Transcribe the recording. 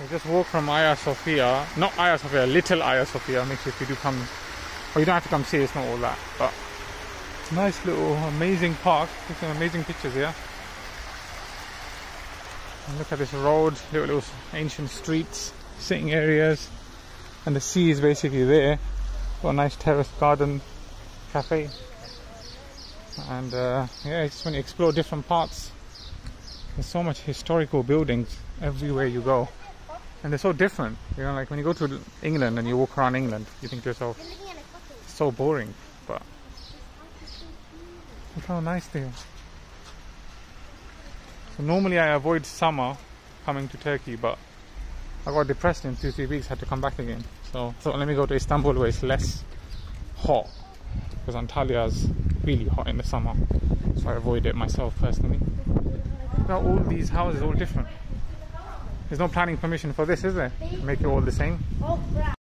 We just walk from Aya Sophia, not Aya Sophia, Little Aya Sophia. Make sure if you do come, well, you don't have to come see. It's not all that, but nice little amazing park. Some amazing pictures here. And look at this road, little, little ancient streets, sitting areas, and the sea is basically there. Got a nice terrace garden, cafe, and uh, yeah, just when you explore different parts, there's so much historical buildings everywhere you go and they're so different. You know, like when you go to England and you walk around England, you think to yourself, so boring. But look how nice they are. So normally I avoid summer coming to Turkey, but I got depressed in two three weeks. Had to come back again. So thought let me go to Istanbul where it's less hot because Antalya is really hot in the summer. So I avoid it myself personally. At all these houses, all different. There's no planning permission for this, is there? Make it all the same. Oh, crap.